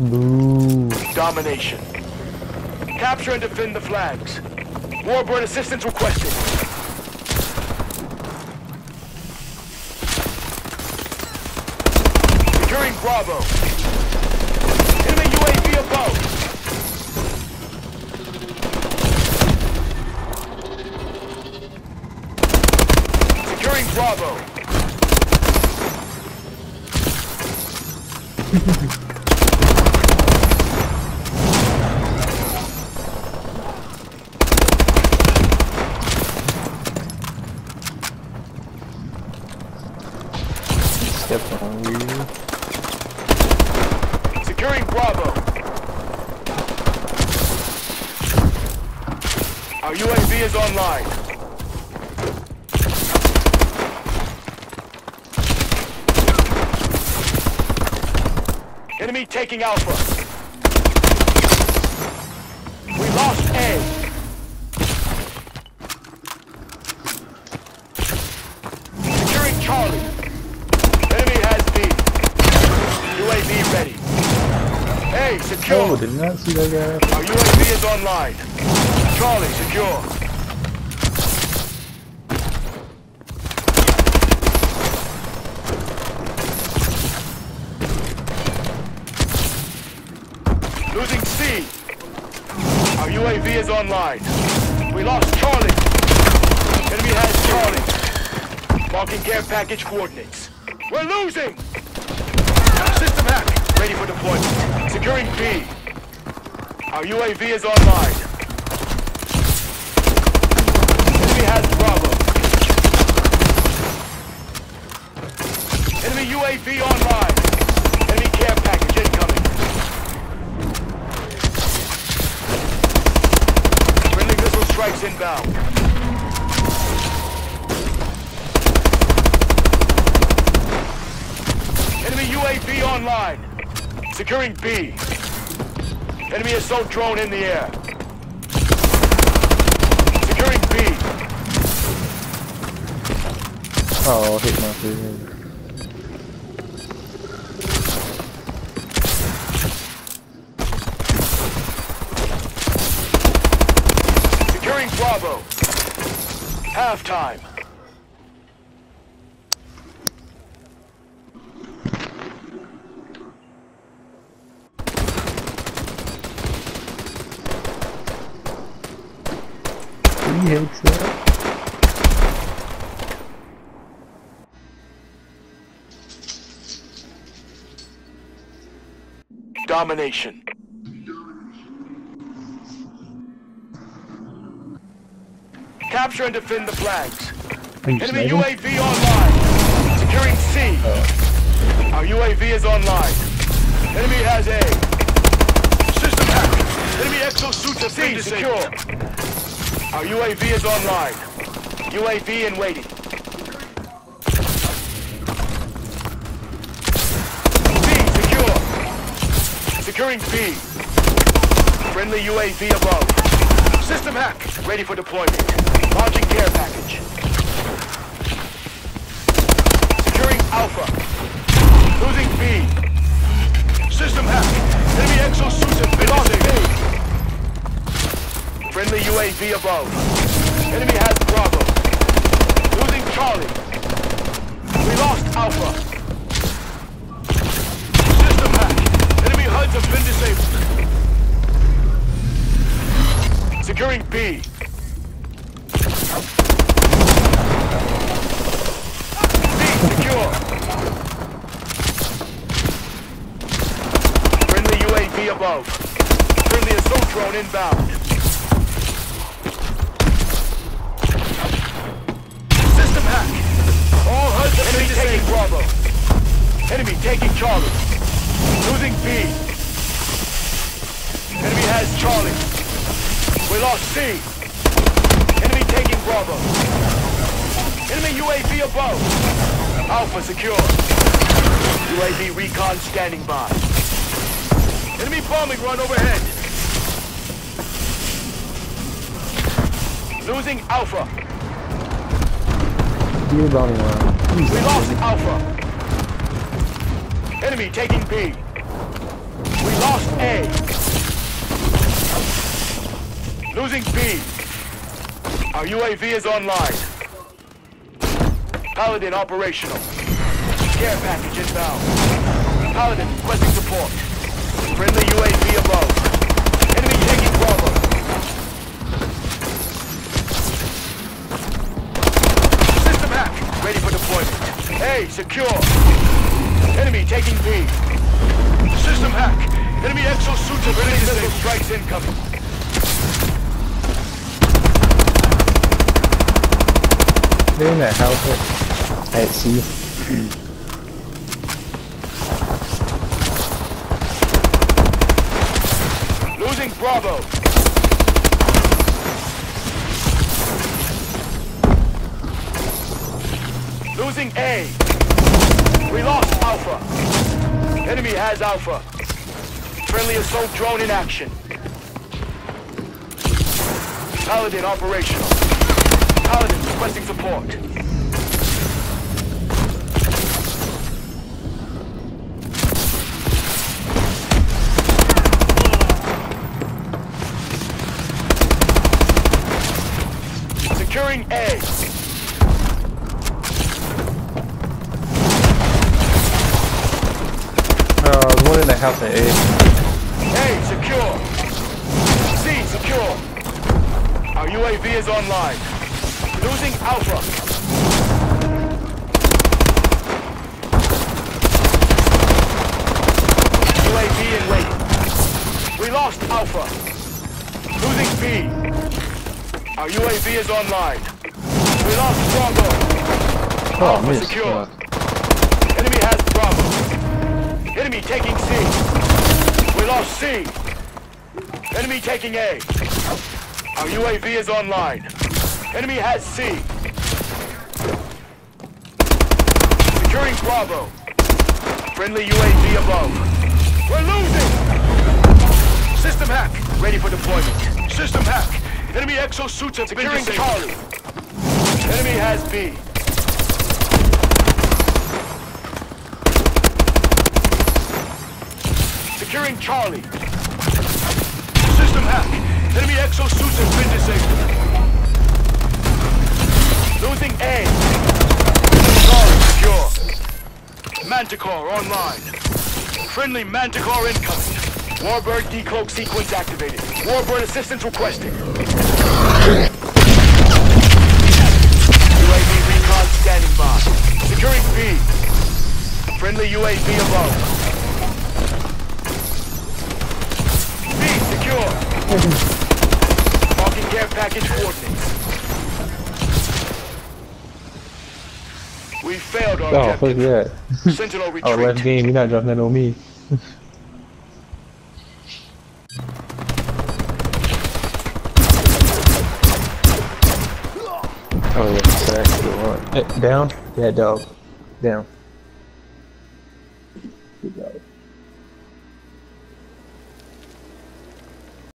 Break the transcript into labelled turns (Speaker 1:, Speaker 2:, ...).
Speaker 1: Boo.
Speaker 2: Domination. Capture and defend the flags. Warbird assistance requested. Securing Bravo. Enemy UAV above. Securing Bravo.
Speaker 1: You.
Speaker 2: Securing Bravo. Our UAV is online. Enemy taking Alpha. We lost A. secure.
Speaker 1: Oh, did not see that guy.
Speaker 2: Our UAV is online. Charlie, secure. Losing C. Our UAV is online. We lost Charlie. Enemy has Charlie. Marking care package coordinates. We're losing! System hack. Ready for deployment. Securing B. Our UAV is online. Enemy has Bravo. Enemy UAV online. Enemy care package incoming. Friendly missile strikes inbound. Enemy UAV online. Securing B. Enemy assault drone in the air. Securing B.
Speaker 1: Oh, hit my food.
Speaker 2: Securing Bravo. Halftime.
Speaker 1: Three hits there.
Speaker 2: Domination. Capture and defend the flags. Enemy? UAV online. Securing C. Our UAV is online. Enemy has A. System hack. Enemy exosuits have been secure. Our UAV is online. UAV in waiting. B secure. Securing B. Friendly UAV above. System hack. Ready for deployment. Launching care package. UAV above. Enemy has Bravo. Losing Charlie. We lost Alpha. System hack. Enemy HUDs have been disabled. Securing B. B secure. Friendly UAV above. Friendly assault drone inbound. Enemy taking Bravo. Enemy taking Charlie. Losing B. Enemy has Charlie. We lost C. Enemy taking Bravo. Enemy UAV above. Alpha secure. UAV recon standing by. Enemy bombing run overhead. Losing Alpha.
Speaker 1: Line.
Speaker 2: We lost Alpha. Enemy taking B. We lost A. Losing B. Our UAV is online. Paladin operational. Care package inbound. Paladin requesting support. Friendly UAV above. Secure. Enemy taking B. System hack. Enemy exosuits are ready to save. Strikes incoming.
Speaker 1: They're in that house at C.
Speaker 2: Losing Bravo. Losing A. We lost Alpha. Enemy has Alpha. Friendly assault drone in action. Paladin operational. Paladin requesting support. Securing A.
Speaker 1: there's one in that house at A.
Speaker 2: A secure. C secure. Our UAV is online. Losing Alpha. UAV in waiting. We lost Alpha. Losing B. Our UAV is online. We lost Bravo.
Speaker 1: Oh,
Speaker 2: Alpha
Speaker 1: missed.
Speaker 2: secure.
Speaker 1: Yeah.
Speaker 2: Enemy has Bravo. Enemy taking C. We lost C. Enemy taking A. Our UAV is online. Enemy has C. Securing Bravo. Friendly UAV above. We're losing! System hack. Ready for deployment. System hack. Enemy exosuits have been disabled. Charlie. Enemy has B. Securing Charlie. System hack. Enemy exosuits have been disabled. Losing A. Charlie secure. Manticore online. Friendly Manticore incoming. Warbird decloak sequence activated. Warbird assistance requested. UAV recon standing by. Securing B. Friendly UAV above. Package coordinates. We failed our
Speaker 1: Oh, fuck
Speaker 2: objective.
Speaker 1: that.
Speaker 2: Sentinel
Speaker 1: Oh,
Speaker 2: retreat.
Speaker 1: last game, you're not dropping that on me. oh, yeah, sorry. Good one. Eh, down? Yeah, dog. Down. Good dog.